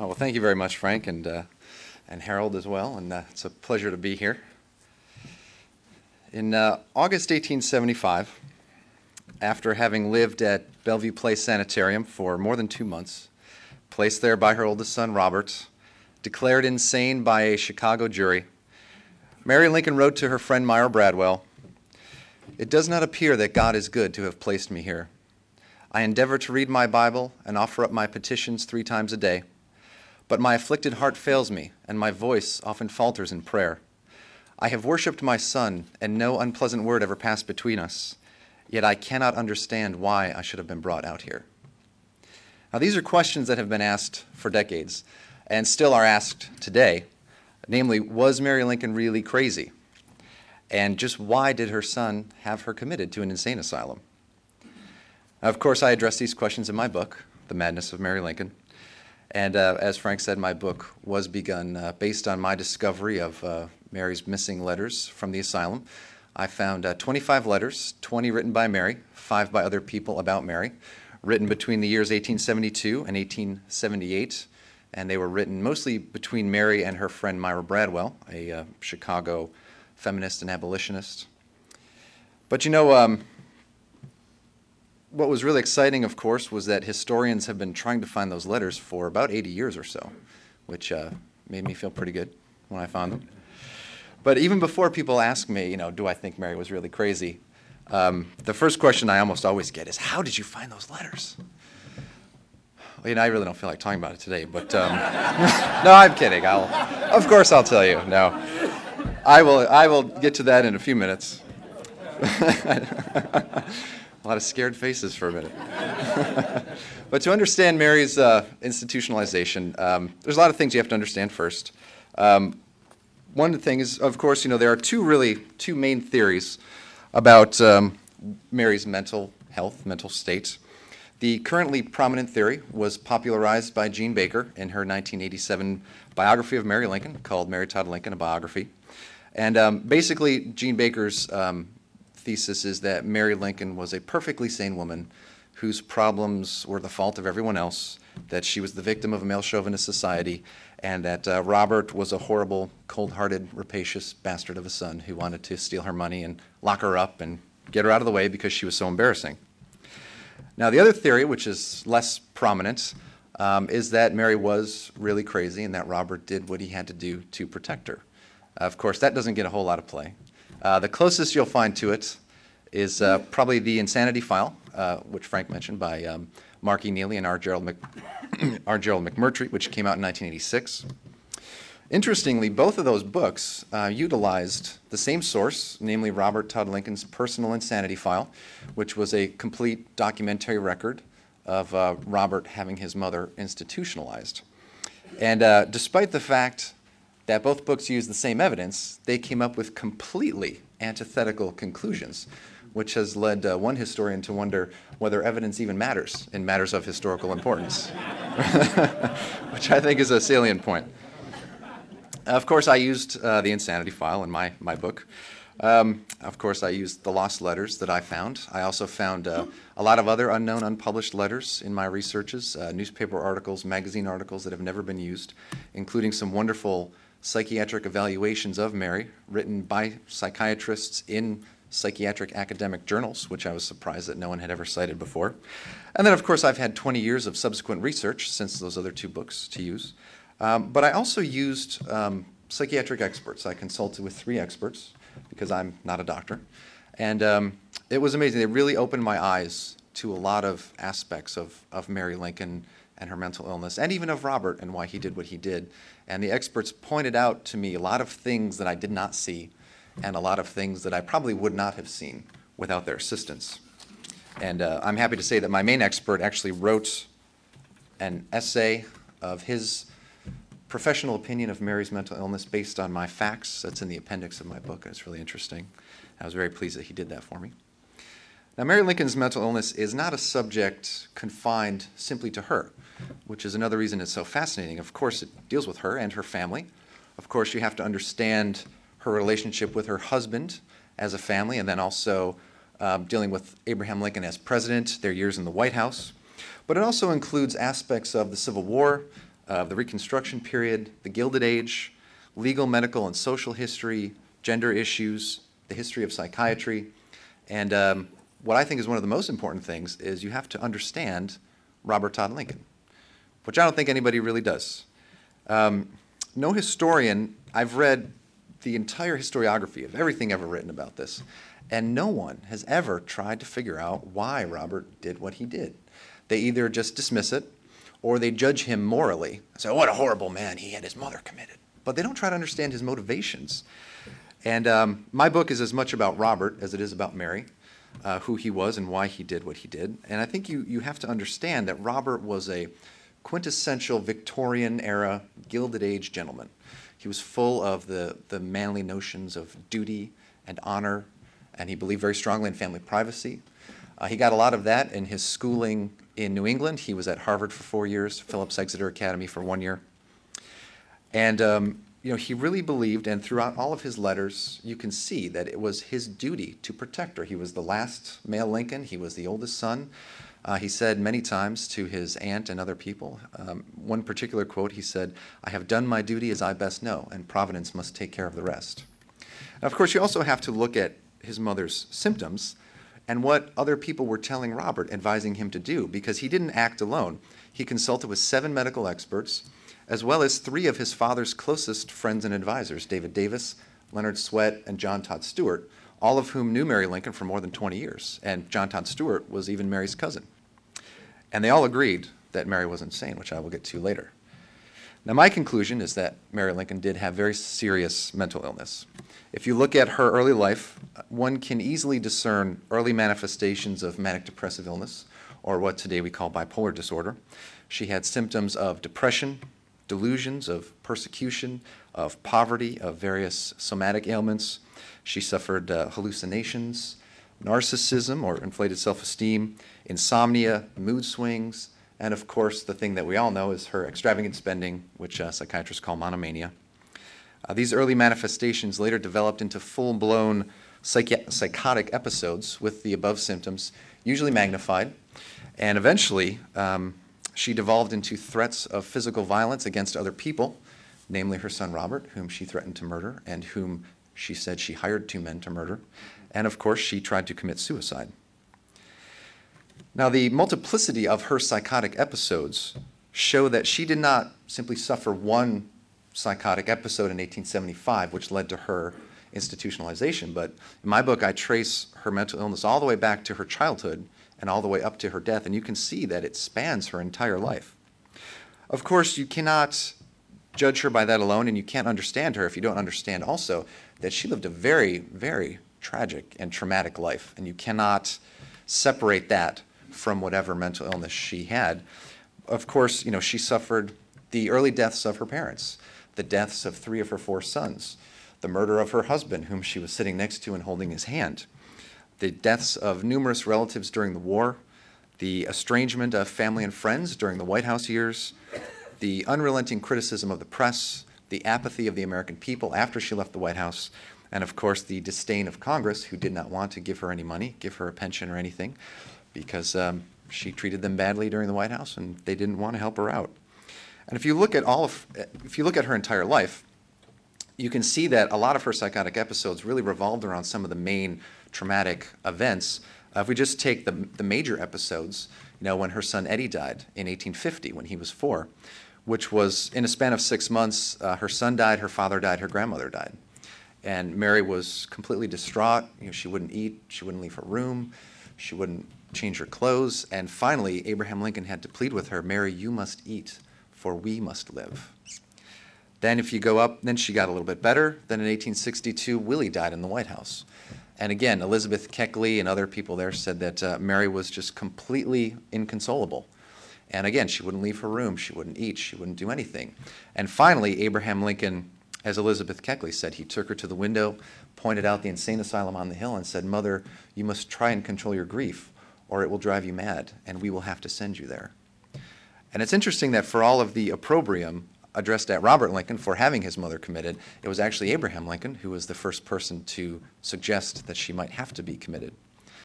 Oh, well, thank you very much, Frank, and, uh, and Harold as well, and uh, it's a pleasure to be here. In uh, August 1875, after having lived at Bellevue Place Sanitarium for more than two months, placed there by her oldest son, Robert, declared insane by a Chicago jury, Mary Lincoln wrote to her friend Myra Bradwell, It does not appear that God is good to have placed me here. I endeavor to read my Bible and offer up my petitions three times a day. But my afflicted heart fails me, and my voice often falters in prayer. I have worshipped my son, and no unpleasant word ever passed between us. Yet I cannot understand why I should have been brought out here. Now, these are questions that have been asked for decades and still are asked today. Namely, was Mary Lincoln really crazy? And just why did her son have her committed to an insane asylum? Of course, I address these questions in my book, The Madness of Mary Lincoln. And uh, as Frank said, my book was begun uh, based on my discovery of uh, Mary's missing letters from the asylum. I found uh, 25 letters, 20 written by Mary, five by other people about Mary, written between the years 1872 and 1878. And they were written mostly between Mary and her friend Myra Bradwell, a uh, Chicago feminist and abolitionist. But you know, um, what was really exciting, of course, was that historians have been trying to find those letters for about 80 years or so, which uh, made me feel pretty good when I found them. But even before people ask me, you know, do I think Mary was really crazy, um, the first question I almost always get is, how did you find those letters? You know, I really don't feel like talking about it today, but um, no, I'm kidding. I'll, of course, I'll tell you. No, I will. I will get to that in a few minutes. A lot of scared faces for a minute. but to understand Mary's uh, institutionalization, um, there's a lot of things you have to understand first. Um, one the things, of course, you know, there are two really, two main theories about um, Mary's mental health, mental state. The currently prominent theory was popularized by Jean Baker in her 1987 biography of Mary Lincoln called Mary Todd Lincoln, a biography. And um, basically, Jean Baker's um, thesis is that Mary Lincoln was a perfectly sane woman whose problems were the fault of everyone else, that she was the victim of a male chauvinist society, and that uh, Robert was a horrible, cold hearted, rapacious bastard of a son who wanted to steal her money and lock her up and get her out of the way because she was so embarrassing. Now, the other theory, which is less prominent, um, is that Mary was really crazy and that Robert did what he had to do to protect her. Of course, that doesn't get a whole lot of play. Uh, the closest you'll find to it is uh, probably the Insanity File, uh, which Frank mentioned by um, Mark E. Neely and R. Gerald, Mc, R. Gerald McMurtry, which came out in 1986. Interestingly, both of those books uh, utilized the same source, namely Robert Todd Lincoln's Personal Insanity File, which was a complete documentary record of uh, Robert having his mother institutionalized. And uh, despite the fact that both books use the same evidence, they came up with completely antithetical conclusions, which has led uh, one historian to wonder whether evidence even matters in matters of historical importance, which I think is a salient point. Of course, I used uh, the insanity file in my, my book. Um, of course, I used the lost letters that I found. I also found uh, a lot of other unknown, unpublished letters in my researches, uh, newspaper articles, magazine articles that have never been used, including some wonderful psychiatric evaluations of Mary, written by psychiatrists in psychiatric academic journals, which I was surprised that no one had ever cited before. And then, of course, I've had 20 years of subsequent research since those other two books to use. Um, but I also used um, psychiatric experts. I consulted with three experts because I'm not a doctor. And um, it was amazing. They really opened my eyes to a lot of aspects of, of Mary Lincoln and her mental illness, and even of Robert and why he did what he did. And the experts pointed out to me a lot of things that I did not see and a lot of things that I probably would not have seen without their assistance. And uh, I'm happy to say that my main expert actually wrote an essay of his professional opinion of Mary's mental illness based on my facts. That's in the appendix of my book, it's really interesting. I was very pleased that he did that for me. Now, Mary Lincoln's mental illness is not a subject confined simply to her which is another reason it's so fascinating. Of course, it deals with her and her family. Of course, you have to understand her relationship with her husband as a family, and then also um, dealing with Abraham Lincoln as president, their years in the White House. But it also includes aspects of the Civil War, of the Reconstruction period, the Gilded Age, legal, medical, and social history, gender issues, the history of psychiatry, and um, what I think is one of the most important things is you have to understand Robert Todd Lincoln, which I don't think anybody really does. Um, no historian, I've read the entire historiography of everything ever written about this, and no one has ever tried to figure out why Robert did what he did. They either just dismiss it or they judge him morally. Say, oh, what a horrible man, he had his mother committed. But they don't try to understand his motivations. And um, my book is as much about Robert as it is about Mary, uh, who he was and why he did what he did. And I think you, you have to understand that Robert was a quintessential Victorian era Gilded Age gentleman. He was full of the, the manly notions of duty and honor, and he believed very strongly in family privacy. Uh, he got a lot of that in his schooling in New England. He was at Harvard for four years, Phillips Exeter Academy for one year. And um, you know, he really believed, and throughout all of his letters, you can see that it was his duty to protect her. He was the last male Lincoln. He was the oldest son. Uh, he said many times to his aunt and other people, um, one particular quote, he said, I have done my duty as I best know, and Providence must take care of the rest. Now, of course, you also have to look at his mother's symptoms and what other people were telling Robert, advising him to do, because he didn't act alone. He consulted with seven medical experts, as well as three of his father's closest friends and advisors, David Davis, Leonard Swett, and John Todd Stuart, all of whom knew Mary Lincoln for more than 20 years. And John Todd Stuart was even Mary's cousin. And they all agreed that Mary was insane, which I will get to later. Now, my conclusion is that Mary Lincoln did have very serious mental illness. If you look at her early life, one can easily discern early manifestations of manic depressive illness, or what today we call bipolar disorder. She had symptoms of depression, delusions of persecution, of poverty, of various somatic ailments. She suffered uh, hallucinations, narcissism or inflated self esteem, insomnia, mood swings, and of course, the thing that we all know is her extravagant spending, which uh, psychiatrists call monomania. Uh, these early manifestations later developed into full blown psychi- psychotic episodes with the above symptoms, usually magnified. And eventually, um, she devolved into threats of physical violence against other people, namely her son Robert, whom she threatened to murder and whom she said she hired two men to murder. And of course, she tried to commit suicide. Now, the multiplicity of her psychotic episodes show that she did not simply suffer one psychotic episode in 1875, which led to her institutionalization. But in my book, I trace her mental illness all the way back to her childhood and all the way up to her death, and you can see that it spans her entire life. Of course, you cannot judge her by that alone, and you can't understand her if you don't understand also that she lived a very, very tragic and traumatic life, and you cannot separate that from whatever mental illness she had. Of course, you know, she suffered the early deaths of her parents, the deaths of three of her four sons, the murder of her husband, whom she was sitting next to and holding his hand the deaths of numerous relatives during the war, the estrangement of family and friends during the White House years, the unrelenting criticism of the press, the apathy of the American people after she left the White House, and of course the disdain of Congress, who did not want to give her any money, give her a pension or anything, because um, she treated them badly during the White House and they didn't want to help her out. And if you look at all of, if you look at her entire life, you can see that a lot of her psychotic episodes really revolved around some of the main traumatic events. Uh, if we just take the, the major episodes, you know, when her son Eddie died in 1850 when he was four, which was in a span of six months, uh, her son died, her father died, her grandmother died. And Mary was completely distraught. You know, she wouldn't eat, she wouldn't leave her room, she wouldn't change her clothes. And finally, Abraham Lincoln had to plead with her Mary, you must eat, for we must live. Then, if you go up, then she got a little bit better. Then in 1862, Willie died in the White House. And again, Elizabeth Keckley and other people there said that uh, Mary was just completely inconsolable. And again, she wouldn't leave her room, she wouldn't eat, she wouldn't do anything. And finally, Abraham Lincoln, as Elizabeth Keckley said, he took her to the window, pointed out the insane asylum on the hill, and said, Mother, you must try and control your grief, or it will drive you mad, and we will have to send you there. And it's interesting that for all of the opprobrium addressed at Robert Lincoln for having his mother committed, it was actually Abraham Lincoln who was the first person to suggest that she might have to be committed.